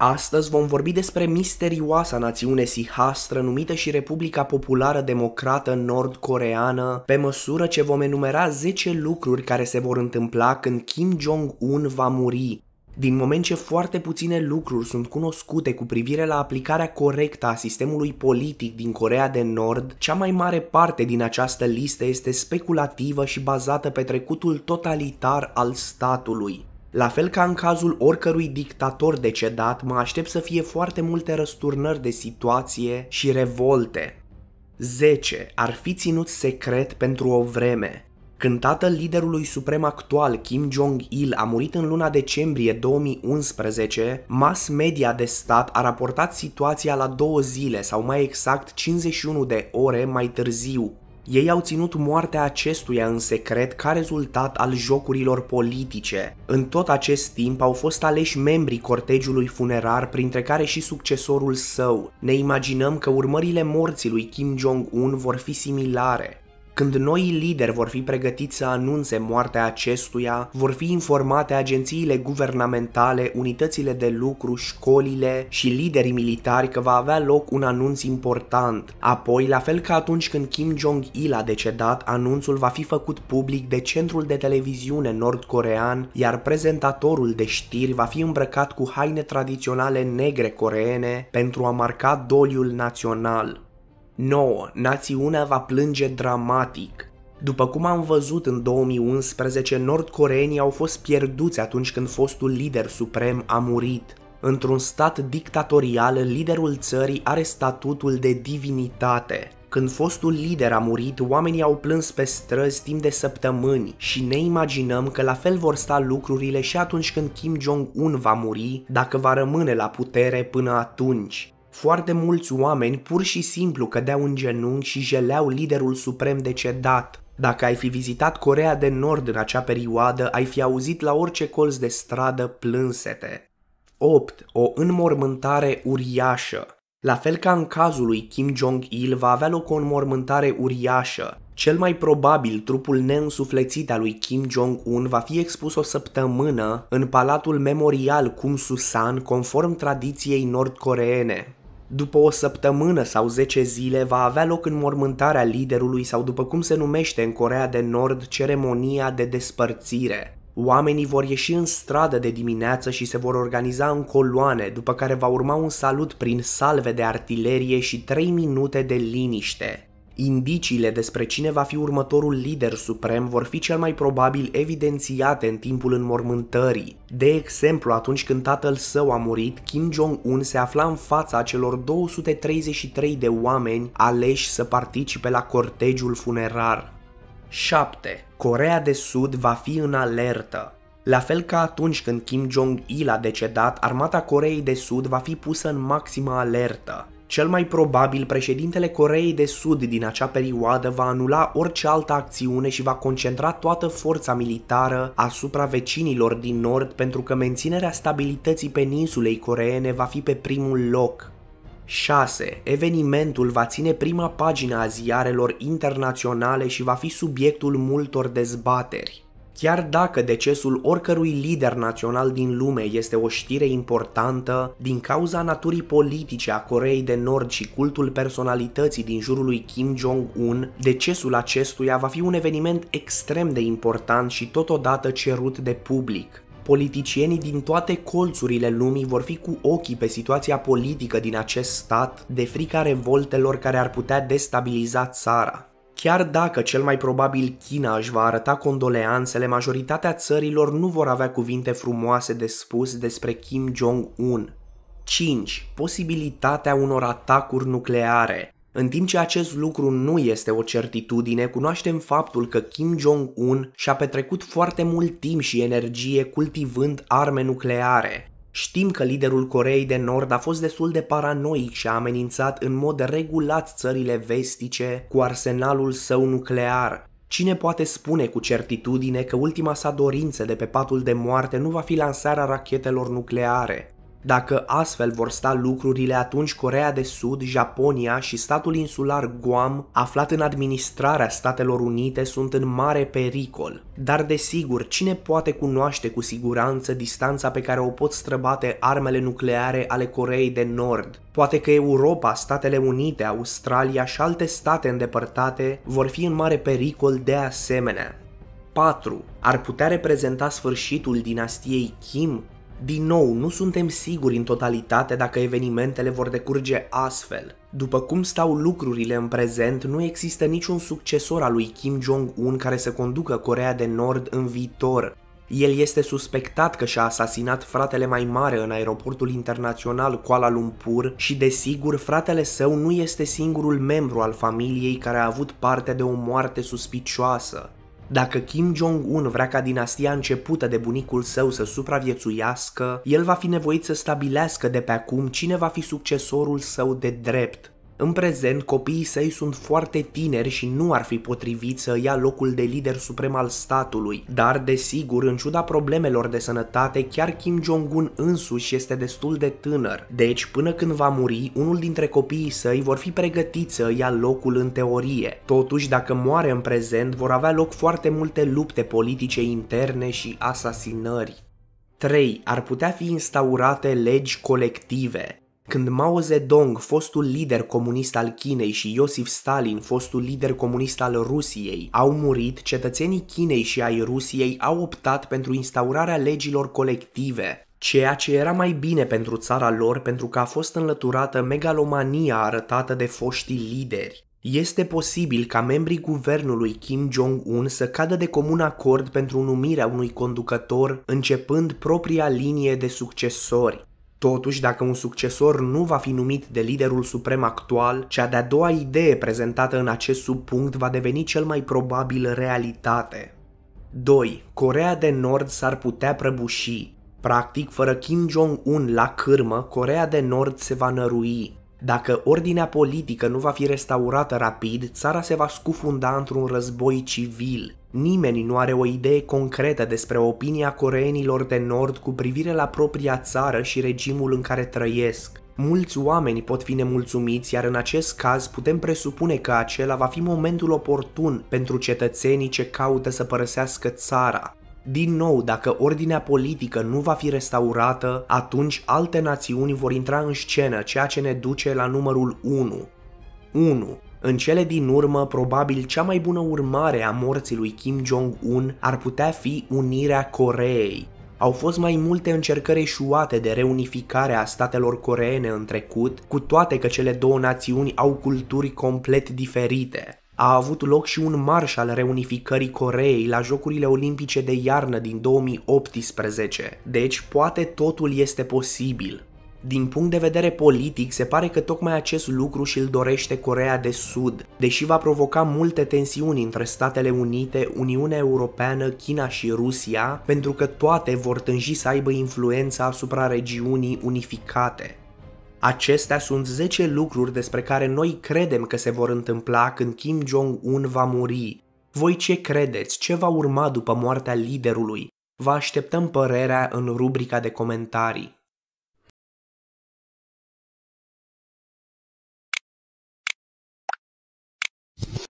Astăzi vom vorbi despre misterioasa națiune sihastră numită și Republica Populară Democrată Nord-Coreană, pe măsură ce vom enumera 10 lucruri care se vor întâmpla când Kim Jong-un va muri, din moment ce foarte puține lucruri sunt cunoscute cu privire la aplicarea corectă a sistemului politic din Corea de Nord, cea mai mare parte din această listă este speculativă și bazată pe trecutul totalitar al statului. La fel ca în cazul oricărui dictator decedat, mă aștept să fie foarte multe răsturnări de situație și revolte. 10. Ar fi ținut secret pentru o vreme. Când tatăl liderului suprem actual, Kim Jong-il, a murit în luna decembrie 2011, mass media de stat a raportat situația la două zile sau mai exact 51 de ore mai târziu. Ei au ținut moartea acestuia în secret ca rezultat al jocurilor politice. În tot acest timp au fost aleși membrii cortegiului funerar, printre care și succesorul său. Ne imaginăm că urmările morții lui Kim Jong-un vor fi similare. Când noii lideri vor fi pregătiți să anunțe moartea acestuia, vor fi informate agențiile guvernamentale, unitățile de lucru, școlile și liderii militari că va avea loc un anunț important. Apoi, la fel ca atunci când Kim Jong-il a decedat, anunțul va fi făcut public de centrul de televiziune nord-corean, iar prezentatorul de știri va fi îmbrăcat cu haine tradiționale negre coreene pentru a marca doliul național. 9. Națiunea va plânge dramatic. După cum am văzut în 2011, nordcoreenii au fost pierduți atunci când fostul lider suprem a murit. Într-un stat dictatorial, liderul țării are statutul de divinitate. Când fostul lider a murit, oamenii au plâns pe străzi timp de săptămâni și ne imaginăm că la fel vor sta lucrurile și atunci când Kim Jong-un va muri, dacă va rămâne la putere până atunci. Foarte mulți oameni pur și simplu cădeau în genunchi și jeleau liderul suprem decedat. Dacă ai fi vizitat Corea de Nord în acea perioadă, ai fi auzit la orice colț de stradă plânsete. 8. O înmormântare uriașă. La fel ca în cazul lui Kim Jong-il, va avea loc o înmormântare uriașă. Cel mai probabil, trupul neînsuflețit al lui Kim Jong-un va fi expus o săptămână în palatul memorial Kum Susan, conform tradiției nord-coreene. După o săptămână sau 10 zile va avea loc înmormântarea liderului sau după cum se numește în Corea de Nord ceremonia de despărțire. Oamenii vor ieși în stradă de dimineață și se vor organiza în coloane, după care va urma un salut prin salve de artilerie și 3 minute de liniște. Indiciile despre cine va fi următorul lider suprem vor fi cel mai probabil evidențiate în timpul înmormântării. De exemplu, atunci când tatăl său a murit, Kim Jong-un se afla în fața celor 233 de oameni aleși să participe la cortegiul funerar. 7. Corea de Sud va fi în alertă. La fel ca atunci când Kim Jong-il a decedat, armata Coreei de Sud va fi pusă în maximă alertă. Cel mai probabil, președintele Coreei de Sud din acea perioadă va anula orice altă acțiune și va concentra toată forța militară asupra vecinilor din nord pentru că menținerea stabilității peninsulei coreene va fi pe primul loc. 6. Evenimentul va ține prima pagină a ziarelor internaționale și va fi subiectul multor dezbateri. Chiar dacă decesul oricărui lider național din lume este o știre importantă, din cauza naturii politice a Coreei de Nord și cultul personalității din jurul lui Kim Jong-un, decesul acestuia va fi un eveniment extrem de important și totodată cerut de public politicienii din toate colțurile lumii vor fi cu ochii pe situația politică din acest stat, de frica revoltelor care ar putea destabiliza țara. Chiar dacă cel mai probabil China își va arăta condoleanțele, majoritatea țărilor nu vor avea cuvinte frumoase de spus despre Kim Jong-un. 5. Posibilitatea unor atacuri nucleare. În timp ce acest lucru nu este o certitudine, cunoaștem faptul că Kim Jong-un și-a petrecut foarte mult timp și energie cultivând arme nucleare. Știm că liderul Coreei de Nord a fost destul de paranoic și a amenințat în mod regulat țările vestice cu arsenalul său nuclear. Cine poate spune cu certitudine că ultima sa dorință de pe patul de moarte nu va fi lansarea rachetelor nucleare? Dacă astfel vor sta lucrurile, atunci Corea de Sud, Japonia și statul insular Guam, aflat în administrarea Statelor Unite, sunt în mare pericol. Dar desigur, cine poate cunoaște cu siguranță distanța pe care o pot străbate armele nucleare ale Coreei de Nord? Poate că Europa, Statele Unite, Australia și alte state îndepărtate vor fi în mare pericol de asemenea. 4. Ar putea reprezenta sfârșitul dinastiei Kim? Din nou, nu suntem siguri în totalitate dacă evenimentele vor decurge astfel. După cum stau lucrurile în prezent, nu există niciun succesor al lui Kim Jong-un care să conducă Corea de Nord în viitor. El este suspectat că și-a asasinat fratele mai mare în aeroportul internațional Kuala Lumpur și desigur fratele său nu este singurul membru al familiei care a avut parte de o moarte suspicioasă. Dacă Kim Jong-un vrea ca dinastia începută de bunicul său să supraviețuiască, el va fi nevoit să stabilească de pe acum cine va fi succesorul său de drept. În prezent, copiii săi sunt foarte tineri și nu ar fi potrivit să ia locul de lider suprem al statului, dar, desigur, în ciuda problemelor de sănătate, chiar Kim Jong-un însuși este destul de tânăr. Deci, până când va muri, unul dintre copiii săi vor fi pregătiți să ia locul în teorie. Totuși, dacă moare în prezent, vor avea loc foarte multe lupte politice interne și asasinări. 3. Ar putea fi instaurate legi colective. Când Mao Zedong, fostul lider comunist al Chinei și Iosif Stalin, fostul lider comunist al Rusiei, au murit, cetățenii Chinei și ai Rusiei au optat pentru instaurarea legilor colective, ceea ce era mai bine pentru țara lor pentru că a fost înlăturată megalomania arătată de foștii lideri. Este posibil ca membrii guvernului Kim Jong-un să cadă de comun acord pentru numirea unui conducător începând propria linie de succesori. Totuși, dacă un succesor nu va fi numit de liderul suprem actual, cea de-a doua idee prezentată în acest subpunct va deveni cel mai probabil realitate. 2. Corea de Nord s-ar putea prăbuși. Practic, fără Kim Jong-un la cârmă, Corea de Nord se va nărui. Dacă ordinea politică nu va fi restaurată rapid, țara se va scufunda într-un război civil. Nimeni nu are o idee concretă despre opinia coreenilor de nord cu privire la propria țară și regimul în care trăiesc. Mulți oameni pot fi nemulțumiți, iar în acest caz putem presupune că acela va fi momentul oportun pentru cetățenii ce caută să părăsească țara. Din nou, dacă ordinea politică nu va fi restaurată, atunci alte națiuni vor intra în scenă, ceea ce ne duce la numărul 1. 1. În cele din urmă, probabil cea mai bună urmare a morții lui Kim Jong-un ar putea fi unirea Coreei. Au fost mai multe încercări eșuate de reunificare a statelor coreene în trecut, cu toate că cele două națiuni au culturi complet diferite. A avut loc și un marș al reunificării Coreei la Jocurile Olimpice de iarnă din 2018, deci poate totul este posibil. Din punct de vedere politic, se pare că tocmai acest lucru și-l dorește Corea de Sud, deși va provoca multe tensiuni între Statele Unite, Uniunea Europeană, China și Rusia, pentru că toate vor tânji să aibă influența asupra regiunii unificate. Acestea sunt 10 lucruri despre care noi credem că se vor întâmpla când Kim Jong-un va muri. Voi ce credeți? Ce va urma după moartea liderului? Vă așteptăm părerea în rubrica de comentarii.